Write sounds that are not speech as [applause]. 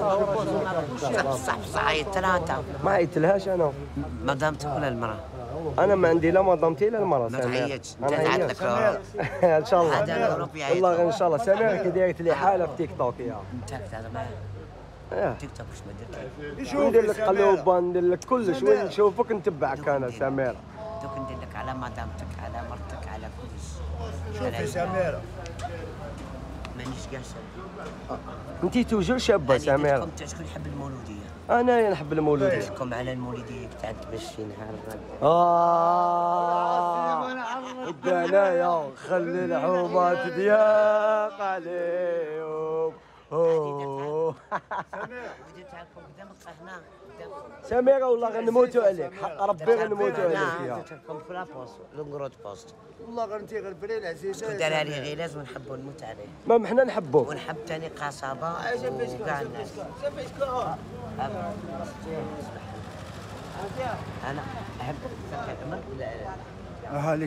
صح صح ما عيتلهاش أنا مدامتك ولا المرأة؟ أنا ما عندي لا مضمتي لا المرأة ما. تعيطش أنت. لك الأوروب. [laughs] إن شاء الله هذا الأوروبي يعيط. والله إن شاء الله سمير كي دايرت لي حالة في تيك توك يا انت هذا ما إيه. تيك توك إيش ما درت ندير لك قلوبه ندير لك كلش وين نشوفك نتبعك أنا سمير دوك ندير لك على مدامتك على مرتك على كلش شوفي سميرة مانيش قاسم انت توجور شابة سمير انت شكون يحب المولودية؟ أنا نحب المولودية. نحكم على المولودية تاع تمشي نهار آه. انايا خلي الحومه تضيق عليهم. سميرة والله غنموتوا عليك. حق ربي غنموتوا عليك يا. لا لكم في لابوست لونغرود بوست والله غنتي غير فريل عزيزة غير لازم نحبو نموت عليه ما حنا نحبوك. ونحب تاني قصابة وكاع الناس أنا احب عمر ولا لا